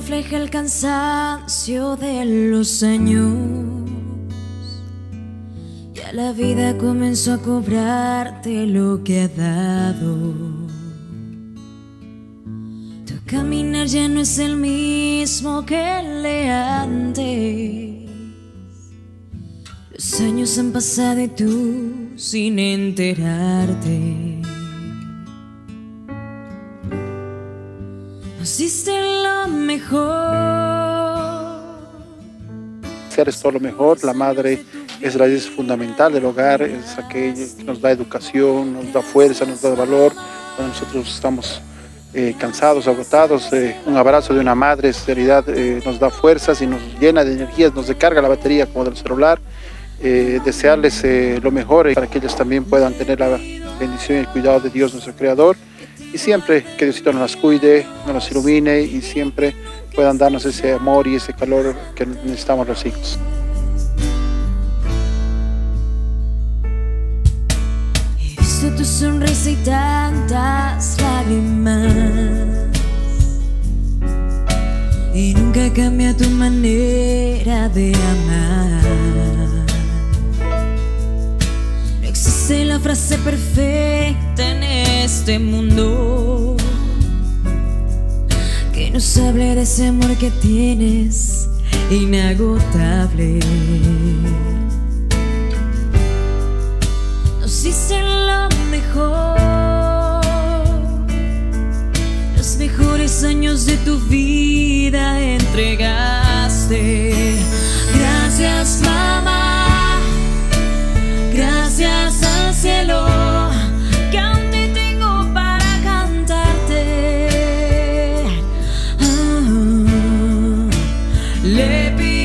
Refleja el cansancio de los años. Ya la vida comenzó a cobrarte lo que ha dado. Tu caminar ya no es el mismo que el de antes. Los años han pasado y tú sin enterarte. Nos lo mejor. Es todo lo mejor, la madre es la raíz fundamental del hogar, es aquella que nos da educación, nos da fuerza, nos da valor. Nosotros estamos eh, cansados, agotados, eh, un abrazo de una madre realidad eh, nos da fuerzas y nos llena de energías, nos recarga la batería como del celular. desearles lo mejor para que ellos también puedan tener la bendición y el cuidado de Dios nuestro Creador y siempre que Diosito nos cuide, nos ilumine y siempre puedan darnos ese amor y ese calor que necesitamos los hijos. Tu sonrisa y tantas lágrimas y nunca cambia tu manera de amar. No existe la frase perfecta este mundo que nos hable de ese amor que tienes inagotable. Nos dicen lo mejor, los mejores años de tu vida Let me